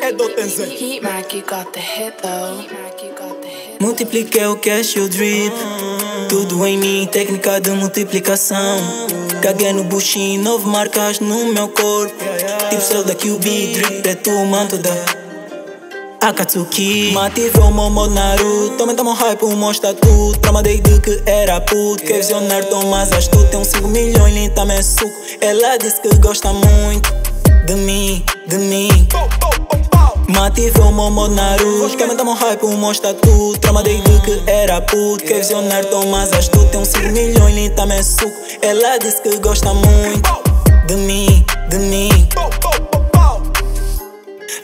É do Tenzin. Heat Mac, you got the hit though. Multipliquei o cash e o drip. Tudo em mim, técnica de multiplicação. Caguei no buchinho, nove marcas no meu corpo. Tipo céu da QB, drip preto, manto da Akatsuki. Mative o Momo Naruto. Também tamo hype, o mostra tudo. Trama desde que era puto. Que visionário, Thomas astuto. Tem um 5 milhões, linda, me suco. Ela disse que gosta muito de mim, de mim. Mative o Momo Naruto Que tamo hype, o mostra tudo. Trama desde que era puto. Que visionário, Thomas astuto Tem um 5 milhões, linda, me suco. Ela disse que gosta muito de mim, de mim.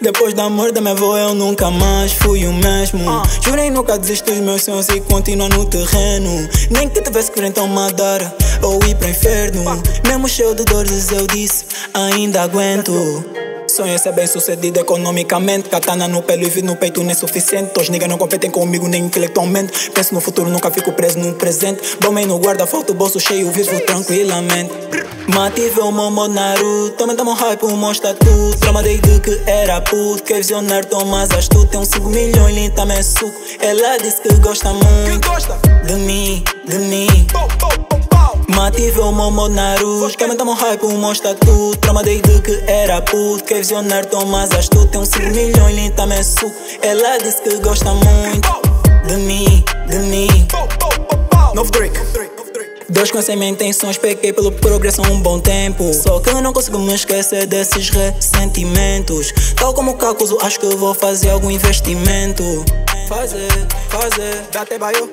Depois da morte da minha avó eu nunca mais fui o mesmo. Jurei nunca desistir dos meus sonhos e continuar no terreno. Nem que tivesse que enfrentar uma dara ou ir para inferno. Mesmo cheio de dores eu disse, ainda aguento Sonho é ser bem sucedido economicamente. Katana no pelo e vi no peito não é suficiente Os niggas não competem comigo nem intelectualmente. Penso no futuro, nunca fico preso no presente. Bomei no guarda, falta o bolso cheio, vivo tranquilamente. Mative o Momo Naruto Também tamo hype, o mostra tudo Trama desde que era puto Que visionário, Thomas astuto. Tem um 5 milhões, linda, me suco. Ela disse que gosta muito De mim, de mim Mative o Momo Naruto Que tamo hype, o mostra tudo Trama desde que era puto. Que visionário, Thomas astuto Tem um 5 milhões, linda, me suco Ela disse que gosta muito De mim, de mim. Novo Drake. Deus conhece minhas intenções, peguei pelo progresso há um bom tempo. Só que eu não consigo me esquecer desses ressentimentos. Tal como Cacuso, acho que vou fazer algum investimento. Fazer, fazer. Dá até baio.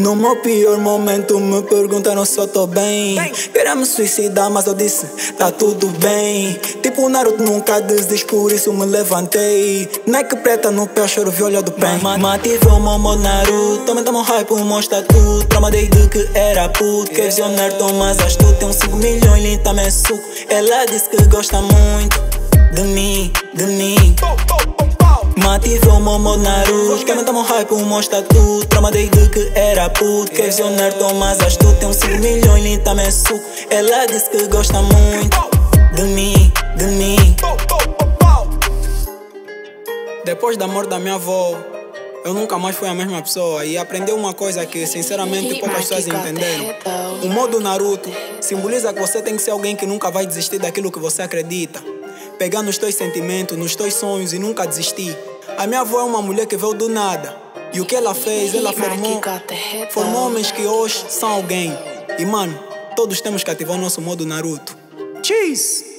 No meu pior momento me perguntaram se eu tô bem? Queria me suicidar, mas eu disse, tá tudo bem. Tipo Naruto nunca desiste, por isso me levantei. Nike preta no pé, choro viola do pen Mative o Momo Naruto, também tamo hype, mostra tudo Trama desde que era puto, que visionário, Thomas astuto Tem um 5 milhões, linda, me suco. Ela disse que gosta muito de mim, de mim O Momo Naruto Que tamo hype, mostra tudo Trama desde que era puto. Que visionário, Thomas astuto Tem um 5 milhões, linda, me suco. Ela disse que gosta muito De mim, de mim. Depois da morte da minha avó eu nunca mais fui a mesma pessoa. E aprendi uma coisa que sinceramente poucas pessoas entenderam. O modo Naruto simboliza que você tem que ser alguém que nunca vai desistir daquilo que você acredita. Pegar nos teus sentimentos, nos teus sonhos e nunca desistir. A minha avó é uma mulher que veio do nada. E o que ela fez, ela formou, formou homens que hoje são alguém. E mano, todos temos que ativar o nosso modo Naruto. Cheese!